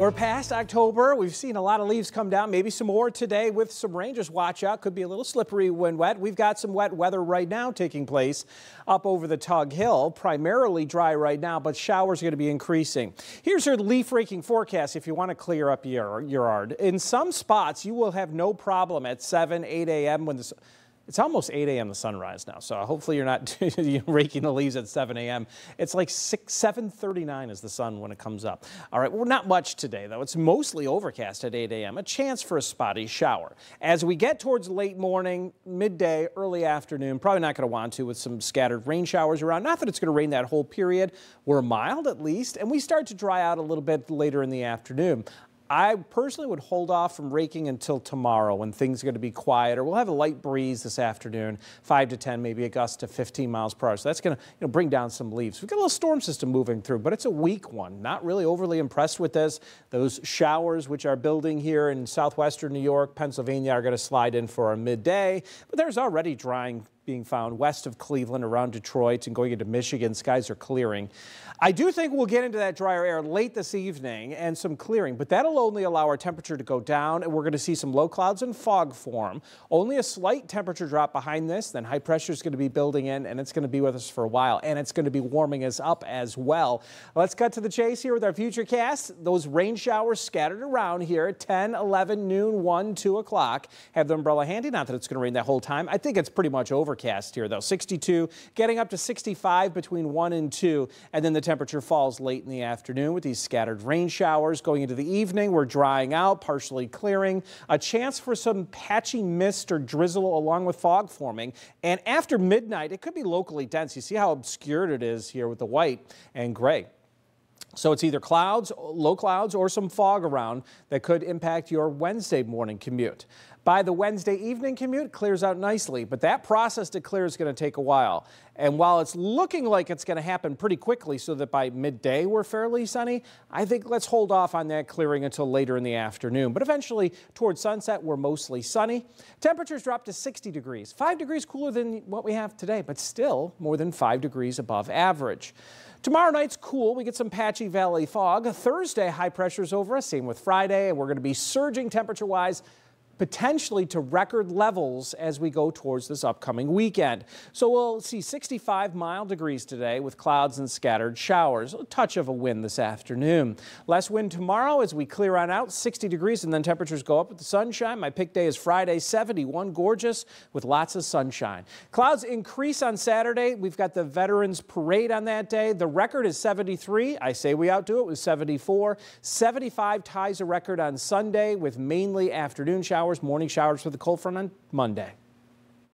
We're past October. We've seen a lot of leaves come down, maybe some more today with some rain. Just watch out. Could be a little slippery when wet. We've got some wet weather right now taking place up over the Tug Hill. Primarily dry right now, but showers are going to be increasing. Here's your leaf raking forecast if you want to clear up your, your yard. In some spots, you will have no problem at 7, 8 a.m. when the it's almost 8 a.m. the sunrise now, so hopefully you're not raking the leaves at 7 a.m. It's like 6, 7.39 is the sun when it comes up. All right, well, not much today, though. It's mostly overcast at 8 a.m., a chance for a spotty shower. As we get towards late morning, midday, early afternoon, probably not going to want to with some scattered rain showers around. Not that it's going to rain that whole period. We're mild at least, and we start to dry out a little bit later in the afternoon. I personally would hold off from raking until tomorrow when things are going to be quieter. We'll have a light breeze this afternoon, 5 to 10, maybe a gust to 15 miles per hour. So that's going to you know, bring down some leaves. We've got a little storm system moving through, but it's a weak one. Not really overly impressed with this. Those showers which are building here in southwestern New York, Pennsylvania are going to slide in for a midday, but there's already drying being found west of Cleveland, around Detroit, and going into Michigan. Skies are clearing. I do think we'll get into that drier air late this evening and some clearing, but that'll only allow our temperature to go down, and we're going to see some low clouds and fog form. Only a slight temperature drop behind this, then high pressure is going to be building in, and it's going to be with us for a while, and it's going to be warming us up as well. Let's cut to the chase here with our future cast. Those rain showers scattered around here at 10, 11, noon, 1, 2 o'clock. Have the umbrella handy. Not that it's going to rain that whole time. I think it's pretty much over overcast here, though. 62, getting up to 65 between 1 and 2, and then the temperature falls late in the afternoon with these scattered rain showers. Going into the evening, we're drying out, partially clearing. A chance for some patchy mist or drizzle along with fog forming. And after midnight, it could be locally dense. You see how obscured it is here with the white and gray. So it's either clouds, low clouds, or some fog around that could impact your Wednesday morning commute. By the Wednesday evening commute, clears out nicely, but that process to clear is going to take a while. And while it's looking like it's going to happen pretty quickly so that by midday we're fairly sunny, I think let's hold off on that clearing until later in the afternoon. But eventually, towards sunset, we're mostly sunny. Temperatures drop to 60 degrees, 5 degrees cooler than what we have today, but still more than 5 degrees above average. Tomorrow night's cool. We get some patchy valley fog. Thursday, high pressure's over us. Same with Friday. And we're going to be surging temperature wise potentially to record levels as we go towards this upcoming weekend. So we'll see 65 mild degrees today with clouds and scattered showers. A touch of a wind this afternoon. Less wind tomorrow as we clear on out 60 degrees and then temperatures go up with the sunshine. My pick day is Friday 71 gorgeous with lots of sunshine. Clouds increase on Saturday. We've got the Veterans Parade on that day. The record is 73. I say we outdo it with 74. 75 ties a record on Sunday with mainly afternoon showers showers, morning showers for the cold front on Monday.